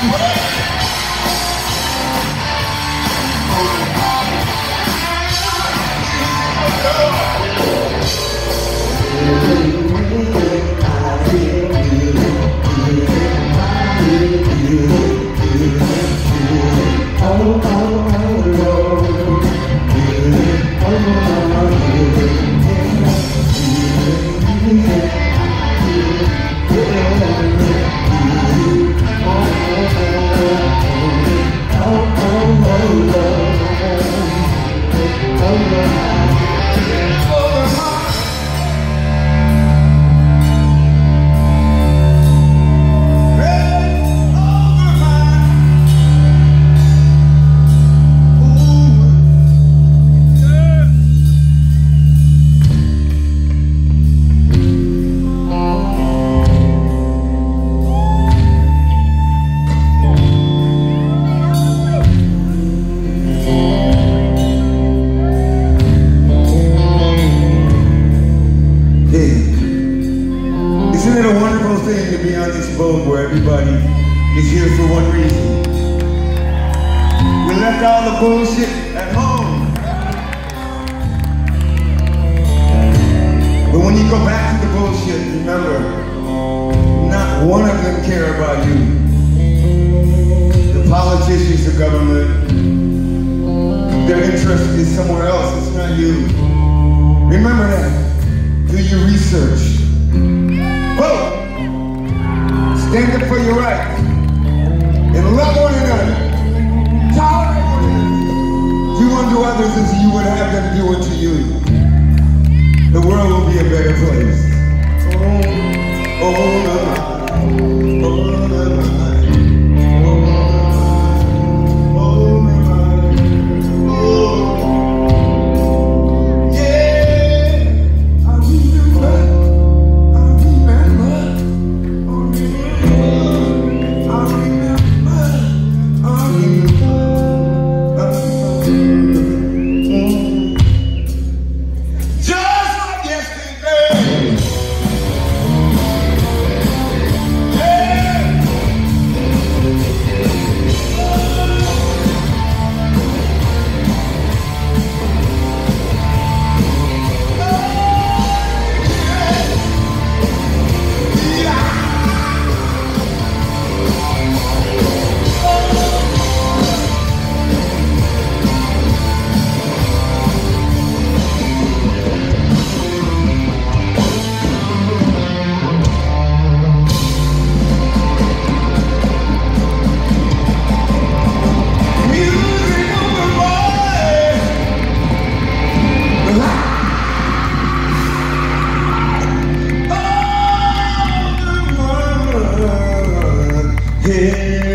Thank you. Yeah. Boat where everybody is here for one reason. We left all the bullshit at home. But when you go back to the bullshit, remember, not one of them care about you. The politicians, the government, their interest is somewhere else, it's not you. Remember that. Do your research. Stand up for your rights. And love one another. Tolerate one another. Do unto others as you would have them do unto you. The world will be a better place. Oh, oh, Here.